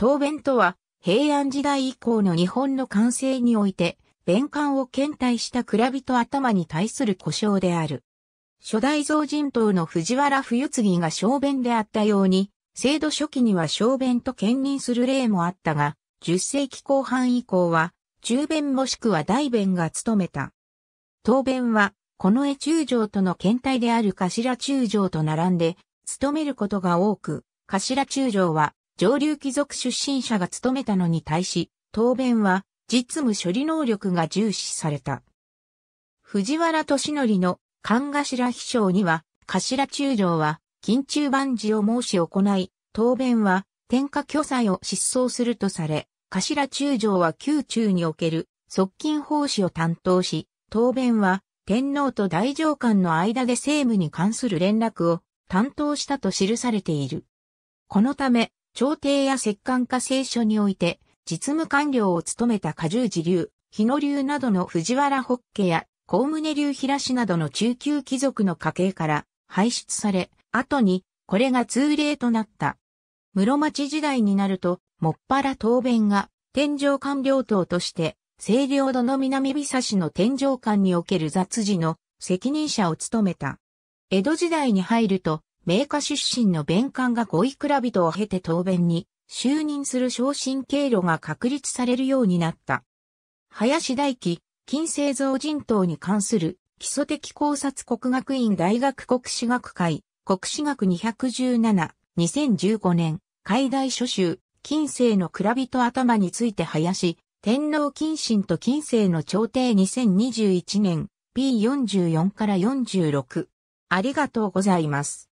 答弁とは、平安時代以降の日本の完成において、弁官を検体した蔵人頭に対する故障である。初代増人島の藤原冬次が小弁であったように、制度初期には小弁と兼任する例もあったが、10世紀後半以降は、中弁もしくは大弁が務めた。当弁は、この絵中将との検体である頭中将と並んで、務めることが多く、頭中将は、上流貴族出身者が務めたのに対し、当弁は、実務処理能力が重視された。藤原俊則の勘頭秘書には、頭中将は、近中万事を申し行い、当弁は、天下巨祭を失踪するとされ、頭中将は宮中における側近奉仕を担当し、当弁は天皇と大上官の間で政務に関する連絡を担当したと記されている。このため、朝廷や石棺化聖書において、実務官僚を務めた過重寺流、日野流などの藤原北家や高宗流平氏などの中級貴族の家系から排出され、後にこれが通例となった。室町時代になると、もっぱら答弁が天上官僚党として、清涼度の南美佐市の天上官における雑事の責任者を務めた。江戸時代に入ると、名家出身の弁官が五位蔵人を経て答弁に就任する昇進経路が確立されるようになった。林大輝、近世造人等に関する基礎的考察国学院大学国史学会、国史学217、2015年、海大書集、近世の蔵人頭について林、天皇近親と近世の朝廷2021年、P44 から46。ありがとうございます。